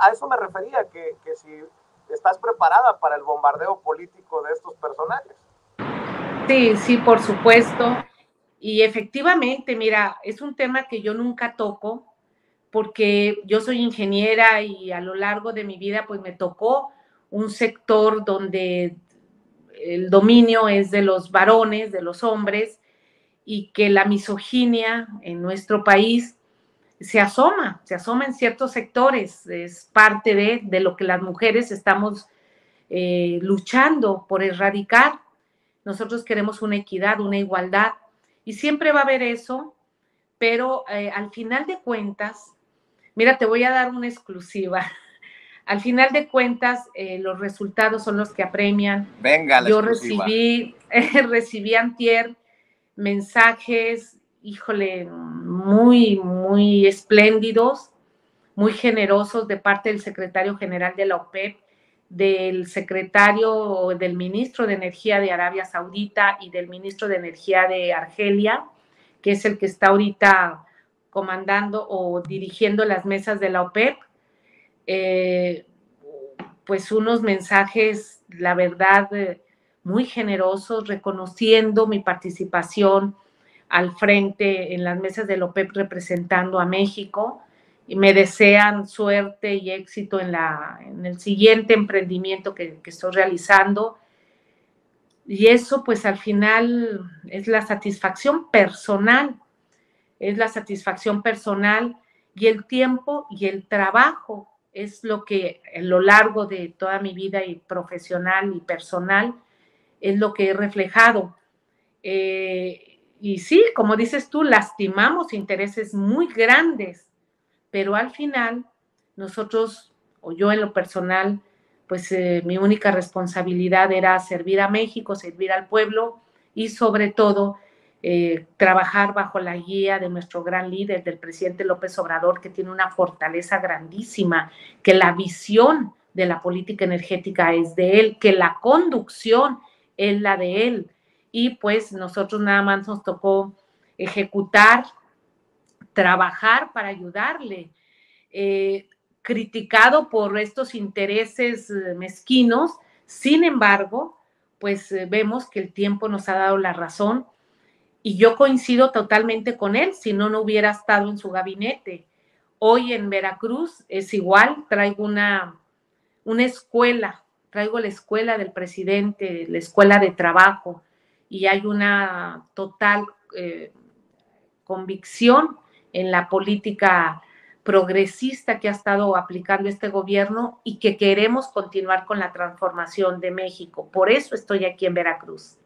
a eso me refería, que, que si estás preparada para el bombardeo político de estos personajes. Sí, sí, por supuesto. Y efectivamente, mira, es un tema que yo nunca toco porque yo soy ingeniera y a lo largo de mi vida pues me tocó un sector donde el dominio es de los varones, de los hombres, y que la misoginia en nuestro país se asoma, se asoma en ciertos sectores, es parte de, lo que las mujeres estamos eh, luchando por erradicar. Nosotros queremos una equidad, una igualdad, y siempre va a haber eso, pero eh, al final de cuentas, mira, te voy a dar una exclusiva. Al final de cuentas, eh, los resultados son los que apremian. Venga, Yo recibí, recibí antier mensajes, híjole, muy, muy espléndidos, muy generosos de parte del secretario general de la OPEP, del secretario, del ministro de Energía de Arabia Saudita y del ministro de Energía de Argelia, que es el que está ahorita comandando o dirigiendo las mesas de la OPEP. Eh, pues unos mensajes, la verdad, eh, muy generosos, reconociendo mi participación al frente en las mesas de OPEP representando a México y me desean suerte y éxito en, la, en el siguiente emprendimiento que, que estoy realizando. Y eso pues al final es la satisfacción personal, es la satisfacción personal y el tiempo y el trabajo es lo que a lo largo de toda mi vida y profesional y personal es lo que he reflejado. Eh, y sí, como dices tú, lastimamos intereses muy grandes pero al final nosotros, o yo en lo personal, pues eh, mi única responsabilidad era servir a México, servir al pueblo y sobre todo eh, trabajar bajo la guía de nuestro gran líder, del presidente López Obrador, que tiene una fortaleza grandísima, que la visión de la política energética es de él, que la conducción es la de él. Y pues nosotros nada más nos tocó ejecutar trabajar para ayudarle. Eh, criticado por estos intereses eh, mezquinos, sin embargo, pues eh, vemos que el tiempo nos ha dado la razón y yo coincido totalmente con él, si no, no hubiera estado en su gabinete. Hoy en Veracruz es igual, traigo una, una escuela, traigo la escuela del presidente, la escuela de trabajo, y hay una total convicción en la política progresista que ha estado aplicando este gobierno y que queremos continuar con la transformación de México. Por eso estoy aquí en Veracruz.